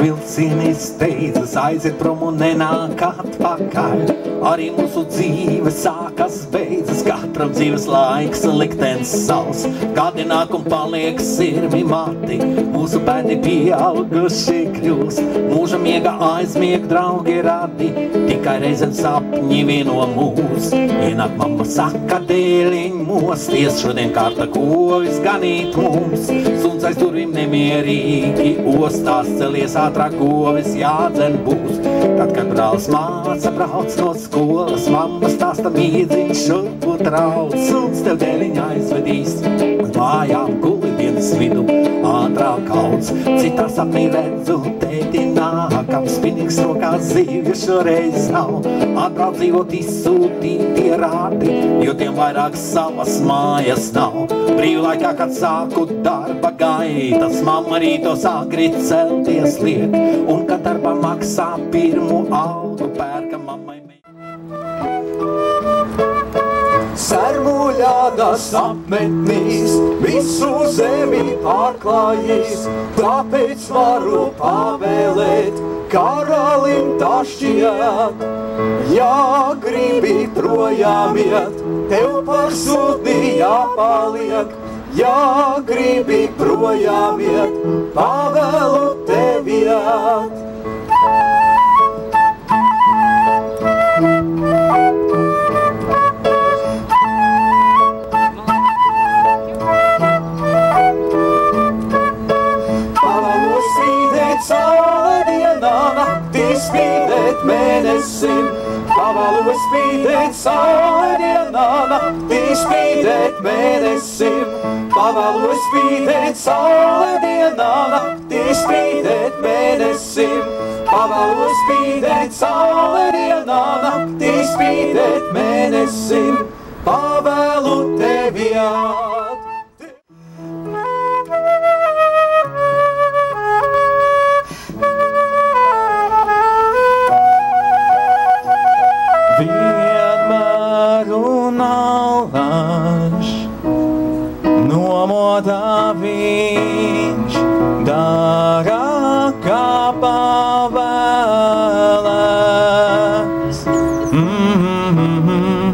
vilcieni steidzas, aiziet prom un nenāk atpakaļ. Arī mūsu dzīve sākas beidzas, katram dzīves laiks liktenis savs. Kādi nāk un paliek sirmi mati, mūsu bērni pieauguši kļūs. Mūža miega aizmieg draugi radi, tikai reizēm sapņi vieno mūs. Ienāk mamma saka dēliņ mosties, šodien kārta kovis ganīt mums. Suns aiz durvīm nemierīgi ostās, celies ātrāk kovis jādzen būs. Tad, kad brālis māca brauc no skolas, mamma stāsta mīdziņš šurpu trauc. Suns tev dēliņ aizvedīs, mājām guli dienas vidu, ātrāk kauts. Citā sapnī redzu tēti nākam, spinīgs rokās zīvi šoreiz nav. Atbrauc dzīvot izsūtītie rādi, jo tiem vairāk savas mājas nav. Brīvlaikā, kad sāku darba gaitas, mamma rītos agri celties liek, un kad darba maksā pirmo algu pērka Sermuļādas apmetnīs, visu zemi pārklājīs, tāpēc varu pavēlēt karalim tašķiet. Ja gribi projām iet, tev par sūdi jāpaliek, ja gribi projām iet, pavēlu tev iet. Mēnesim. Pavalos spīdēt saule dienā, naktī spīdēt mēnesim. Pavalos spīdēt saule dienā, naktī spīdēt mēnesim. Pavalos spīdēt saule dienā, naktī spīdēt mēnesim. Pavēlu tevi āt. Nomodā viņš dara kā pavēlēts. Mm -hmm.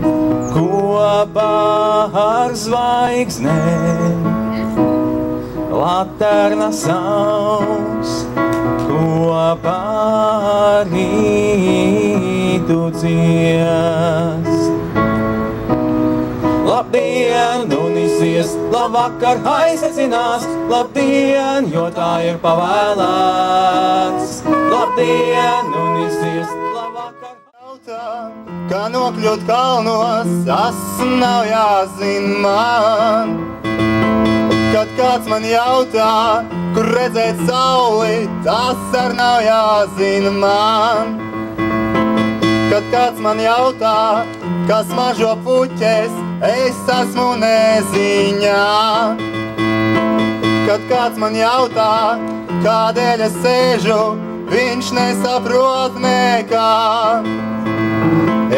Kopā ar zvaigznēm Laterna savs kopā ar rītu dzies. Labdien, un izies, labvakar aizsvecinās, labdien, jo tā ir pavēlēts. Labdien, un izies, labvakar. Jautā, Kā nokļūt kalnos, tas nav jāzina man. Kad kāds man jautā, kur redzēt sauli, tas ar nav jāzina man. Kad kāds man jautā, kas mažo puķes, es esmu neziņā. Kad kāds man jautā, kādēļ es sēžu, viņš nesaprot nekā.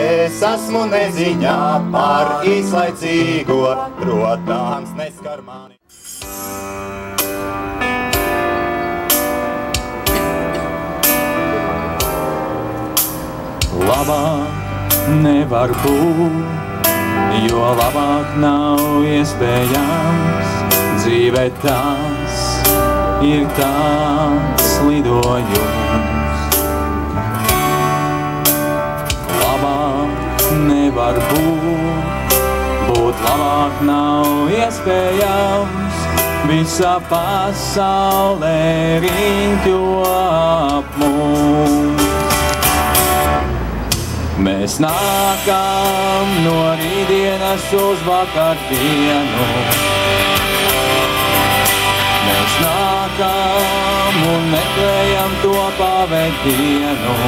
Es esmu neziņā par īslaicīgo, protams, neskar mani. Labāk nevar būt, jo labāk nav iespējams. Dzīvē tas ir tāds lidojums. Labāk nevar būt, būt labāk nav iespējams. Visa pasaulē riņķo ap mums. Mēs nākam no rītdienas uz vakardienu. Mēs nākam un meklējam to pavadienu.